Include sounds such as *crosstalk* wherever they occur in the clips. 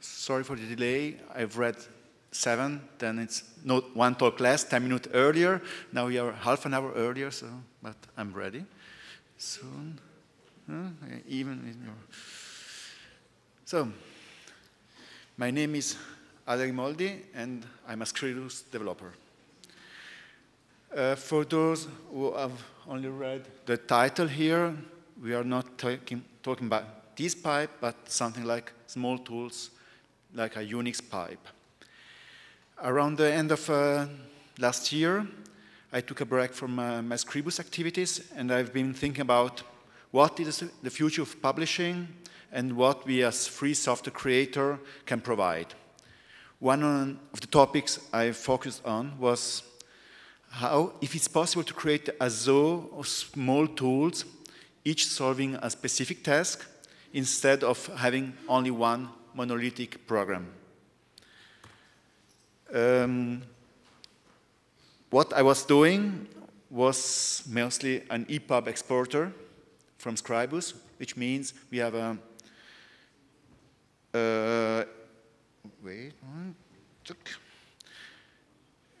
sorry for the delay. I've read seven, then it's not one talk less, 10 minutes earlier. Now we are half an hour earlier, so, but I'm ready soon. Uh, even in your... So, my name is Ale Rimoldi, and I'm a Scribus developer. Uh, for those who have only read the title here, we are not talking, talking about this pipe, but something like small tools, like a Unix pipe. Around the end of uh, last year, I took a break from uh, my Scribus activities, and I've been thinking about what is the future of publishing and what we as free software creator can provide. One of the topics I focused on was how, if it's possible to create a zoo of small tools, each solving a specific task, instead of having only one monolithic program. Um, what I was doing was mostly an EPUB exporter from Scribus, which means we have a uh, wait,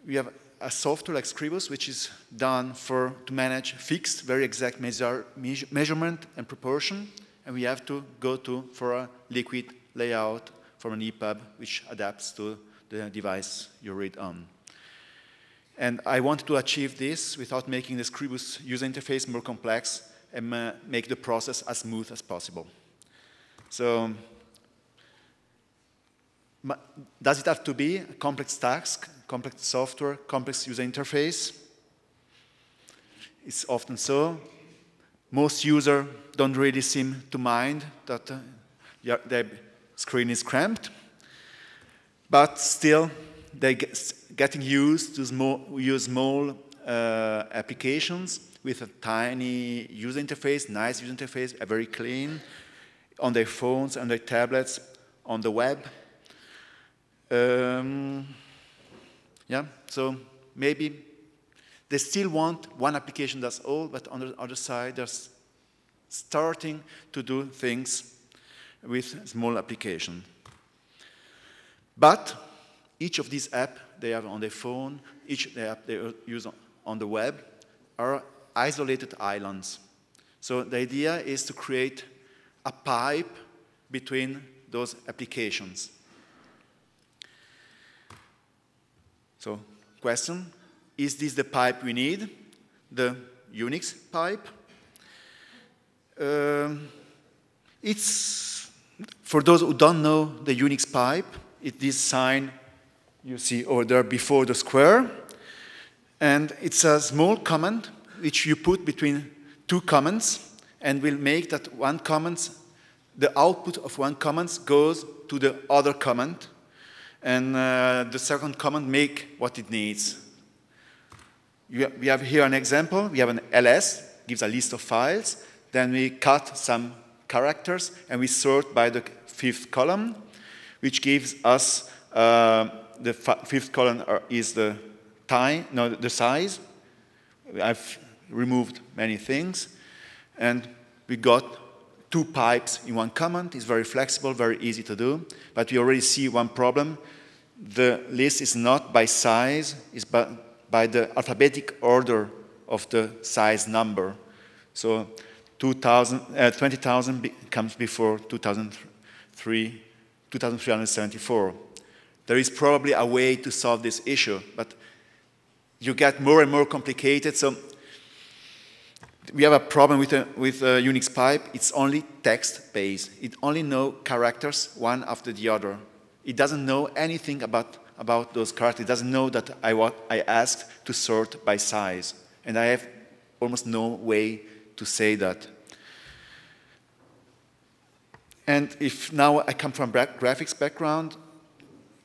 we have a software like Scribus, which is done for to manage fixed, very exact measure, measurement and proportion, and we have to go to for a liquid layout from an EPUB, which adapts to the device you read on. And I wanted to achieve this without making the Scribus user interface more complex and make the process as smooth as possible. So does it have to be a complex task, complex software, complex user interface? It's often so. Most users don't really seem to mind that uh, their screen is cramped, but still they're getting used to small, use small uh, applications with a tiny user interface, nice user interface, very clean, on their phones, on their tablets, on the web. Um, yeah, so maybe they still want one application that's all, but on the other side, they're starting to do things with small application. But each of these apps they have on their phone, each app they use on the web, are isolated islands. So the idea is to create a pipe between those applications. So, question, is this the pipe we need? The Unix pipe? Um, it's, for those who don't know the Unix pipe, it is sign you see over there before the square. And it's a small command which you put between two comments and will make that one comment, the output of one comment goes to the other comment and uh, the second command make what it needs. we have here an example. We have an ls, gives a list of files. Then we cut some characters, and we sort by the fifth column, which gives us uh, the fifth column is the time, no, the size. I've removed many things, and we got two pipes in one command. It's very flexible, very easy to do. But we already see one problem. The list is not by size, it's by, by the alphabetic order of the size number. So 2000, uh, 20,000 comes before 2003, 2374. There is probably a way to solve this issue, but you get more and more complicated. So we have a problem with, a, with a Unix pipe. It's only text-based. It only knows characters one after the other. It doesn't know anything about, about those characters. It doesn't know that I, I asked to sort by size. And I have almost no way to say that. And if now I come from graphics background,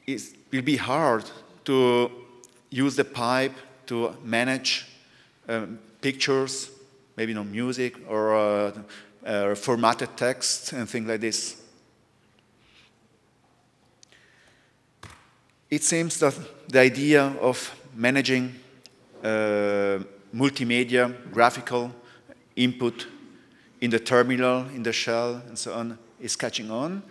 it will be hard to use the pipe to manage um, pictures maybe no music or uh, uh, formatted text and things like this. It seems that the idea of managing uh, multimedia, graphical input in the terminal, in the shell, and so on, is catching on.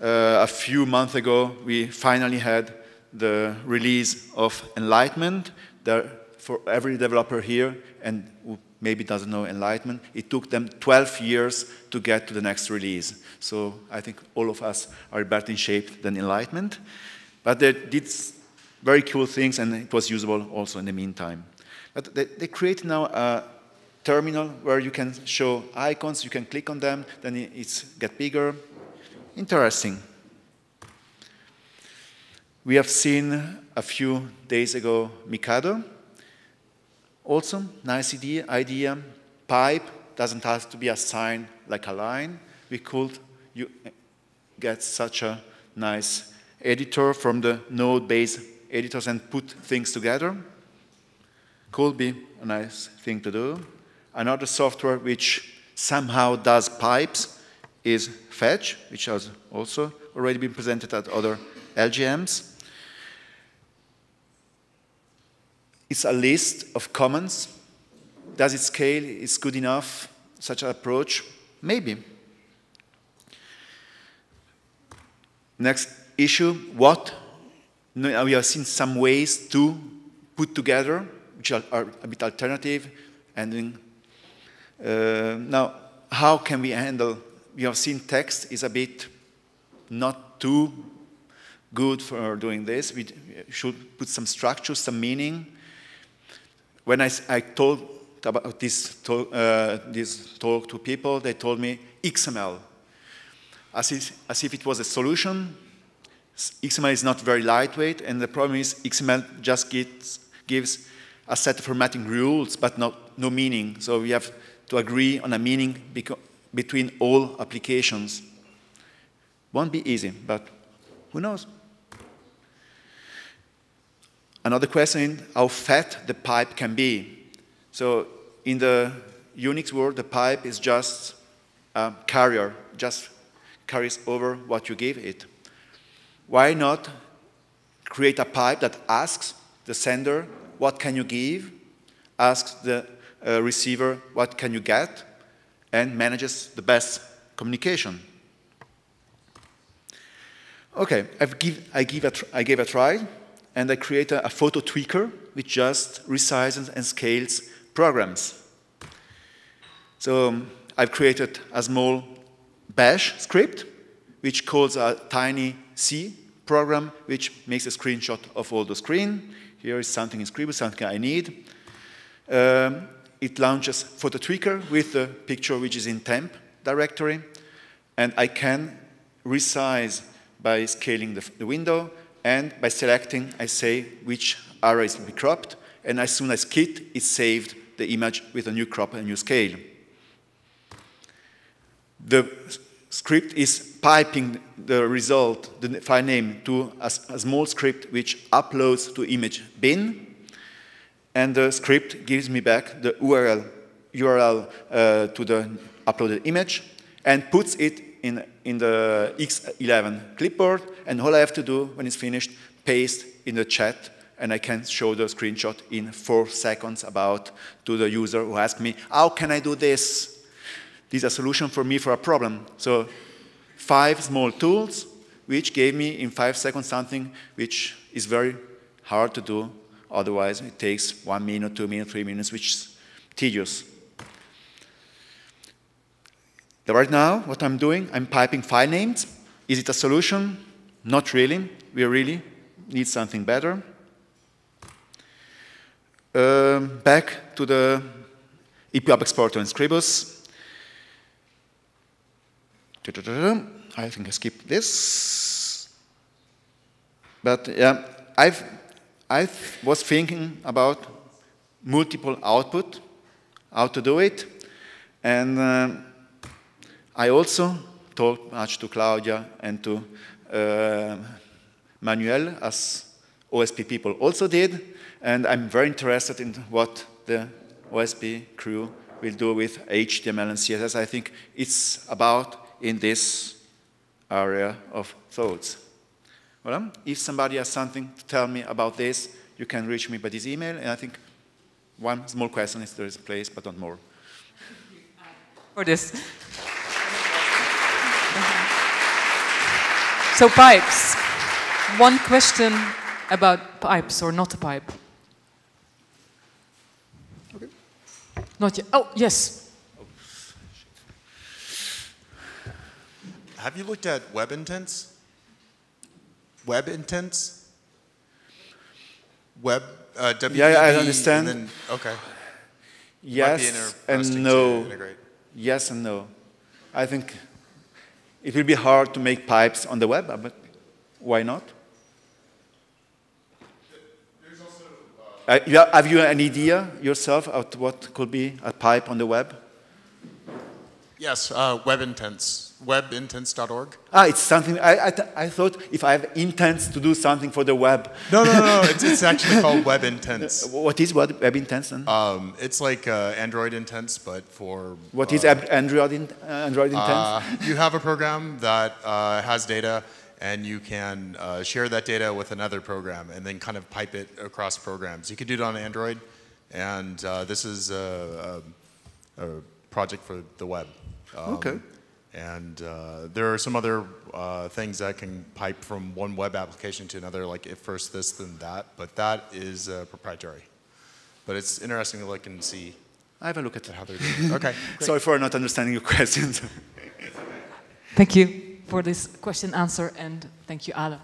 Uh, a few months ago, we finally had the release of Enlightenment. There, for every developer here, and who maybe doesn't know Enlightenment, it took them 12 years to get to the next release. So I think all of us are better in shape than Enlightenment. But they did very cool things, and it was usable also in the meantime. But they, they create now a terminal where you can show icons, you can click on them, then it's get bigger. Interesting. We have seen a few days ago Mikado. Also, nice idea, idea. Pipe doesn't have to be a sign like a line. We could get such a nice editor from the node-based editors and put things together. Could be a nice thing to do. Another software which somehow does pipes is Phatch, which has also already been presented at other LGMs. It's a list of comments. Does it scale? Is good enough? Such an approach? Maybe. Next issue, what? We have seen some ways to put together, which are, are a bit alternative. And then, uh, now, how can we handle? We have seen text is a bit not too good for doing this. We should put some structure, some meaning when I, I told about this talk, uh, this talk to people, they told me XML, as if, as if it was a solution. XML is not very lightweight, and the problem is XML just gets, gives a set of formatting rules, but not, no meaning. So we have to agree on a meaning between all applications. Won't be easy, but who knows? Another question, how fat the pipe can be. So in the Unix world, the pipe is just a carrier, just carries over what you give it. Why not create a pipe that asks the sender, what can you give, asks the uh, receiver, what can you get, and manages the best communication. Okay, I've give, I, give a I gave a try and I create a, a photo tweaker which just resizes and scales programs. So um, I've created a small bash script which calls a tiny C program which makes a screenshot of all the screen. Here is something in Scribble, something I need. Um, it launches Photo Tweaker with the picture which is in temp directory, and I can resize by scaling the, the window and by selecting, I say which area is to be cropped, and as soon as kit, it's saved the image with a new crop and new scale. The script is piping the result, the file name, to a, a small script which uploads to image bin, and the script gives me back the URL, URL uh, to the uploaded image and puts it in, in the X11 clipboard, and all I have to do when it's finished, paste in the chat, and I can show the screenshot in four seconds about to the user who asked me, how can I do this? This is a solution for me for a problem. So five small tools, which gave me in five seconds something which is very hard to do. Otherwise, it takes one minute, two minutes, three minutes, which is tedious. Right now, what I'm doing, I'm piping file names. Is it a solution? Not really. We really need something better. Um, back to the EPUB exporter and Scribus. I think I skipped this. But yeah, I've, I was thinking about multiple output, how to do it. And uh, I also talked much to Claudia and to uh, Manuel, as OSP people also did, and I'm very interested in what the OSP crew will do with HTML and CSS. I think it's about in this area of thoughts. Well, if somebody has something to tell me about this, you can reach me by this email, and I think one small question is there is a place, but not more. For this. So pipes. One question about pipes or not a pipe. Okay. Not yet. Oh, yes. Have you looked at web intents? Web intents? Web, uh, WebDB Yeah, I and understand. then- okay. Yes and no. Yes and no. I think it will be hard to make pipes on the web, but why not? Uh, you have, have you an idea yourself of what could be a pipe on the web? Yes, uh, web intents. Webintents.org. Ah, it's something, I, I, th- I thought if I have intents to do something for the web, No, no, no, no. *laughs* it's, it's actually called web intents. what is web, web intents then? Um, it's like uh, Android intents, but for. what uh, is ab- Android, in, uh, Android intents? Uh, you have a program that uh, has data, and you can uh, share that data with another program, and then kind of pipe it across programs. You can do it on Android, and uh, this is a, a, a project for the web. Um, Okay. And uh, there are some other uh, things that can pipe from one web application to another, like if first this, then that. But that is uh, proprietary. But it's interesting to look and see I have a look at it. how they're doing. it. *laughs* Okay. Sorry for not understanding your *laughs* questions. Thank you for this question answer and thank you, Ala.